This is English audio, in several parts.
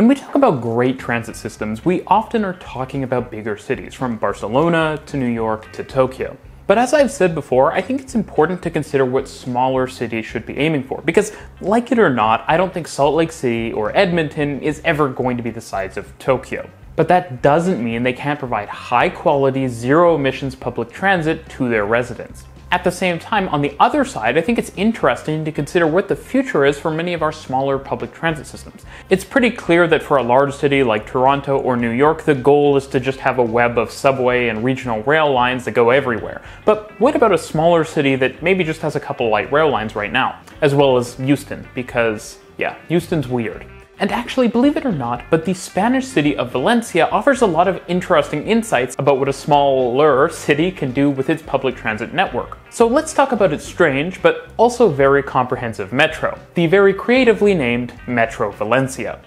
When we talk about great transit systems, we often are talking about bigger cities, from Barcelona to New York to Tokyo. But as I've said before, I think it's important to consider what smaller cities should be aiming for, because like it or not, I don't think Salt Lake City or Edmonton is ever going to be the size of Tokyo. But that doesn't mean they can't provide high quality, zero emissions public transit to their residents. At the same time, on the other side, I think it's interesting to consider what the future is for many of our smaller public transit systems. It's pretty clear that for a large city like Toronto or New York, the goal is to just have a web of subway and regional rail lines that go everywhere. But what about a smaller city that maybe just has a couple light rail lines right now, as well as Houston, because, yeah, Houston's weird. And actually, believe it or not, but the Spanish city of Valencia offers a lot of interesting insights about what a smaller city can do with its public transit network. So let's talk about its strange, but also very comprehensive metro, the very creatively named Metro Valencia.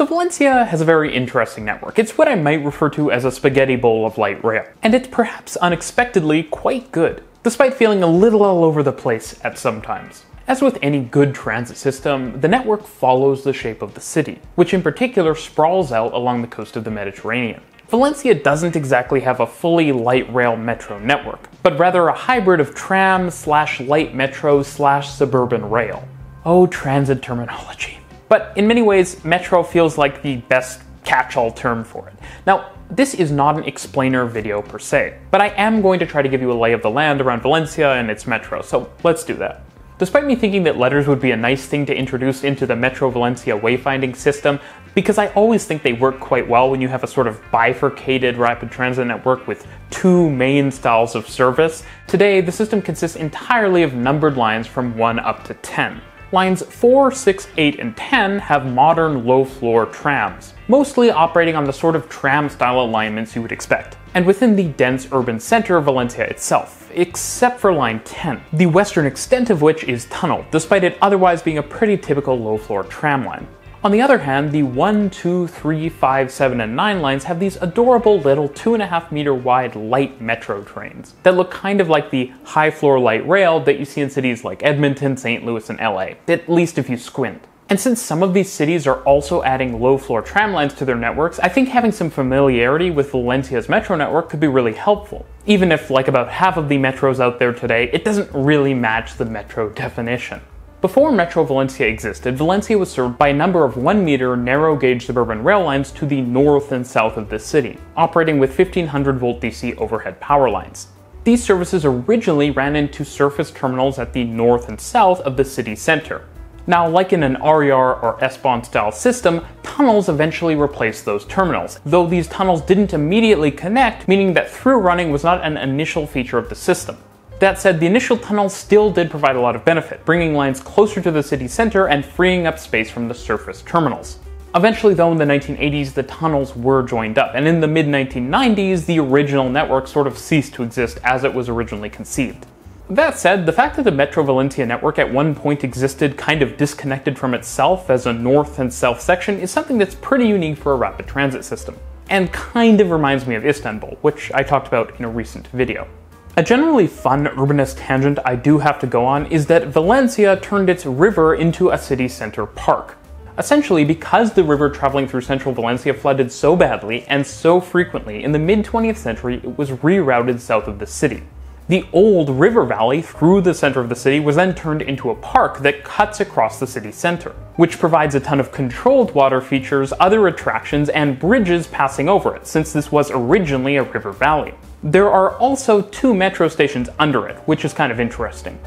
So Valencia has a very interesting network. It's what I might refer to as a spaghetti bowl of light rail. And it's perhaps unexpectedly quite good, despite feeling a little all over the place at some times. As with any good transit system, the network follows the shape of the city, which in particular sprawls out along the coast of the Mediterranean. Valencia doesn't exactly have a fully light rail metro network, but rather a hybrid of tram slash light metro slash suburban rail. Oh, transit terminology. But in many ways, Metro feels like the best catch-all term for it. Now, this is not an explainer video per se, but I am going to try to give you a lay of the land around Valencia and its metro, so let's do that. Despite me thinking that letters would be a nice thing to introduce into the Metro Valencia wayfinding system, because I always think they work quite well when you have a sort of bifurcated rapid transit network with two main styles of service, today the system consists entirely of numbered lines from 1 up to 10. Lines 4, 6, 8, and 10 have modern low-floor trams, mostly operating on the sort of tram-style alignments you would expect, and within the dense urban center of Valencia itself, except for line 10, the western extent of which is tunneled, despite it otherwise being a pretty typical low-floor tram line. On the other hand, the 1, 2, 3, 5, 7, and 9 lines have these adorable little 2.5 meter wide light metro trains that look kind of like the high floor light rail that you see in cities like Edmonton, St. Louis, and LA, at least if you squint. And since some of these cities are also adding low floor tram lines to their networks, I think having some familiarity with Valencia's metro network could be really helpful. Even if, like about half of the metros out there today, it doesn't really match the metro definition. Before Metro Valencia existed, Valencia was served by a number of 1 meter narrow gauge suburban rail lines to the north and south of the city, operating with 1500 volt DC overhead power lines. These services originally ran into surface terminals at the north and south of the city center. Now, like in an RER or S-Bahn style system, tunnels eventually replaced those terminals, though these tunnels didn't immediately connect, meaning that through running was not an initial feature of the system. That said, the initial tunnel still did provide a lot of benefit, bringing lines closer to the city center and freeing up space from the surface terminals. Eventually, though, in the 1980s, the tunnels were joined up, and in the mid 1990s, the original network sort of ceased to exist as it was originally conceived. That said, the fact that the Metro Valencia network at one point existed kind of disconnected from itself as a north and south section is something that's pretty unique for a rapid transit system, and kind of reminds me of Istanbul, which I talked about in a recent video. A generally fun urbanist tangent I do have to go on is that Valencia turned its river into a city center park. Essentially, because the river traveling through central Valencia flooded so badly and so frequently in the mid 20th century, it was rerouted south of the city. The old river valley through the center of the city was then turned into a park that cuts across the city center, which provides a ton of controlled water features, other attractions, and bridges passing over it, since this was originally a river valley. There are also two metro stations under it, which is kind of interesting.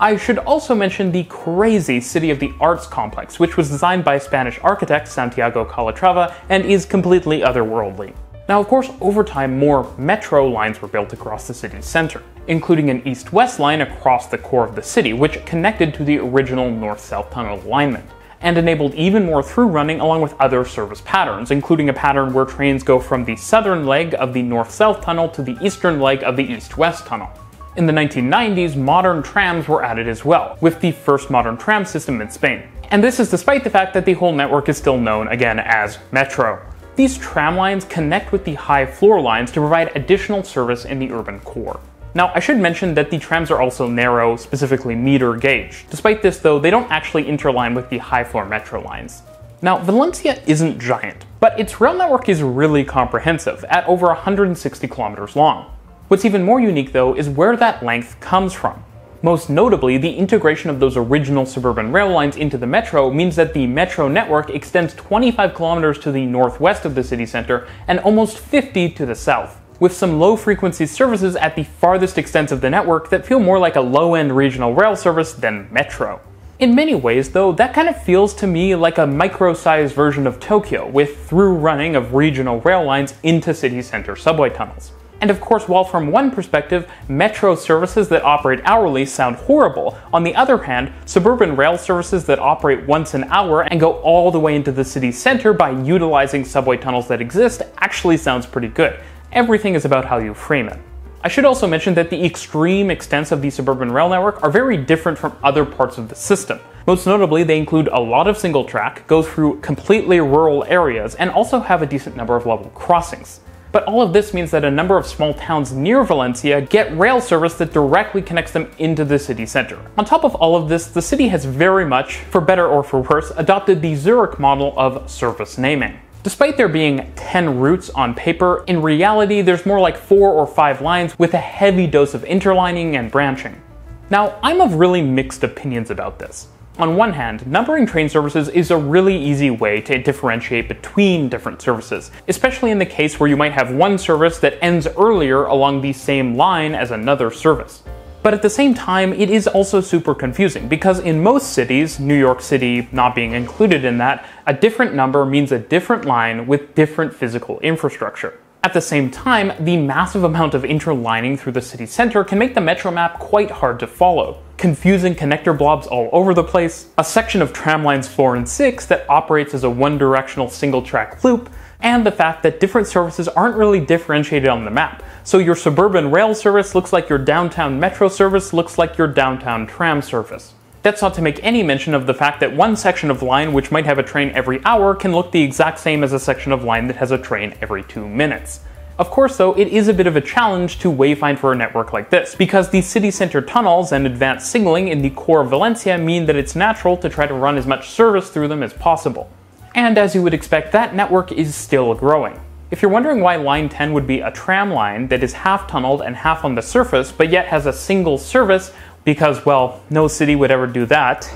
I should also mention the crazy City of the Arts complex, which was designed by Spanish architect Santiago Calatrava and is completely otherworldly. Now, of course, over time, more metro lines were built across the city's center, including an east west line across the core of the city, which connected to the original north south tunnel alignment and enabled even more through running along with other service patterns, including a pattern where trains go from the southern leg of the north-south tunnel to the eastern leg of the east-west tunnel. In the 1990s, modern trams were added as well, with the first modern tram system in Spain. And this is despite the fact that the whole network is still known, again, as Metro. These tram lines connect with the high floor lines to provide additional service in the urban core. Now, I should mention that the trams are also narrow, specifically meter gauge. Despite this, though, they don't actually interline with the high floor metro lines. Now, Valencia isn't giant, but its rail network is really comprehensive, at over 160 kilometers long. What's even more unique, though, is where that length comes from. Most notably, the integration of those original suburban rail lines into the metro means that the metro network extends 25 kilometers to the northwest of the city center and almost 50 to the south, with some low frequency services at the farthest extents of the network that feel more like a low end regional rail service than metro. In many ways, though, that kind of feels to me like a micro sized version of Tokyo, with through running of regional rail lines into city center subway tunnels. And of course, while from one perspective, metro services that operate hourly sound horrible, on the other hand, suburban rail services that operate once an hour and go all the way into the city center by utilizing subway tunnels that exist actually sounds pretty good. Everything is about how you frame it. I should also mention that the extreme extents of the suburban rail network are very different from other parts of the system. Most notably, they include a lot of single track, go through completely rural areas, and also have a decent number of level crossings. But all of this means that a number of small towns near Valencia get rail service that directly connects them into the city center. On top of all of this, the city has very much, for better or for worse, adopted the Zurich model of service naming. Despite there being 10 routes on paper, in reality there's more like 4 or 5 lines with a heavy dose of interlining and branching. Now, I'm of really mixed opinions about this. On one hand, numbering train services is a really easy way to differentiate between different services, especially in the case where you might have one service that ends earlier along the same line as another service. But at the same time, it is also super confusing because in most cities, New York City not being included in that, a different number means a different line with different physical infrastructure. At the same time, the massive amount of interlining through the city center can make the metro map quite hard to follow. Confusing connector blobs all over the place, a section of tram lines 4 and 6 that operates as a one directional single track loop, and the fact that different services aren't really differentiated on the map. So your suburban rail service looks like your downtown metro service looks like your downtown tram service. That's not to make any mention of the fact that one section of line which might have a train every hour can look the exact same as a section of line that has a train every two minutes. Of course, though, it is a bit of a challenge to wayfind for a network like this, because the city center tunnels and advanced signaling in the core of Valencia mean that it's natural to try to run as much service through them as possible. And as you would expect, that network is still growing. If you're wondering why Line 10 would be a tram line that is half tunneled and half on the surface, but yet has a single service, because, well, no city would ever do that,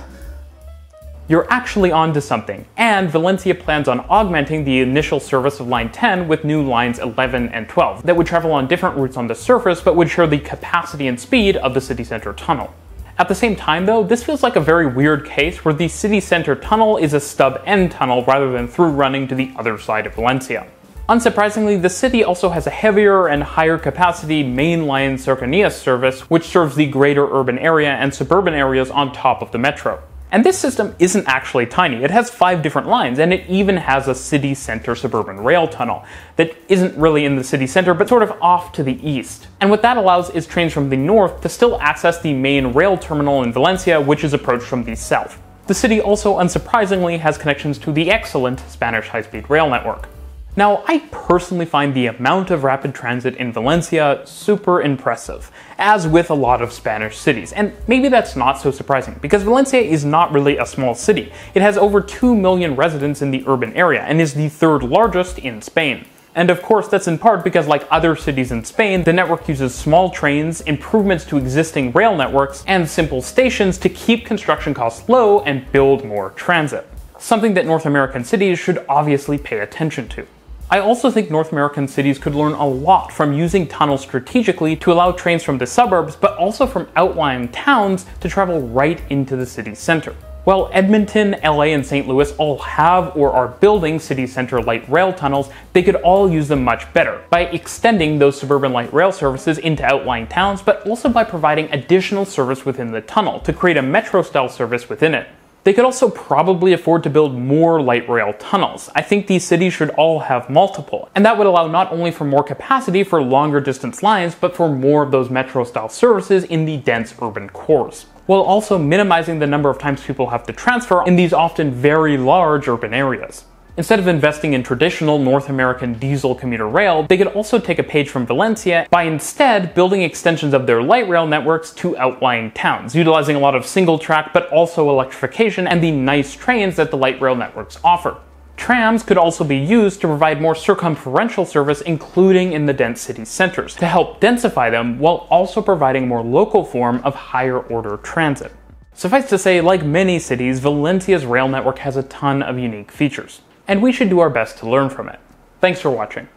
you're actually onto something, and Valencia plans on augmenting the initial service of Line 10 with new lines 11 and 12 that would travel on different routes on the surface but would share the capacity and speed of the city center tunnel. At the same time, though, this feels like a very weird case where the city center tunnel is a stub end tunnel rather than through running to the other side of Valencia. Unsurprisingly, the city also has a heavier and higher capacity mainline Cercanías service, which serves the greater urban area and suburban areas on top of the metro. And this system isn't actually tiny. It has five different lines, and it even has a city center suburban rail tunnel that isn't really in the city center, but sort of off to the east. And what that allows is trains from the north to still access the main rail terminal in Valencia, which is approached from the south. The city also unsurprisingly has connections to the excellent Spanish high speed rail network. Now, I personally find the amount of rapid transit in Valencia super impressive, as with a lot of Spanish cities. And maybe that's not so surprising, because Valencia is not really a small city. It has over 2 million residents in the urban area and is the third largest in Spain. And of course, that's in part because, like other cities in Spain, the network uses small trains, improvements to existing rail networks, and simple stations to keep construction costs low and build more transit. Something that North American cities should obviously pay attention to. I also think North American cities could learn a lot from using tunnels strategically to allow trains from the suburbs, but also from outlying towns to travel right into the city center. While Edmonton, LA, and St. Louis all have or are building city center light rail tunnels, they could all use them much better by extending those suburban light rail services into outlying towns, but also by providing additional service within the tunnel to create a metro style service within it. They could also probably afford to build more light rail tunnels. I think these cities should all have multiple, and that would allow not only for more capacity for longer distance lines, but for more of those metro style services in the dense urban cores, while also minimizing the number of times people have to transfer in these often very large urban areas. Instead of investing in traditional North American diesel commuter rail, they could also take a page from Valencia by instead building extensions of their light rail networks to outlying towns, utilizing a lot of single track but also electrification and the nice trains that the light rail networks offer. Trams could also be used to provide more circumferential service, including in the dense city centers, to help densify them while also providing a more local form of higher order transit. Suffice to say, like many cities, Valencia's rail network has a ton of unique features and we should do our best to learn from it. Thanks for watching.